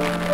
you.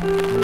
Bye.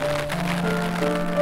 Música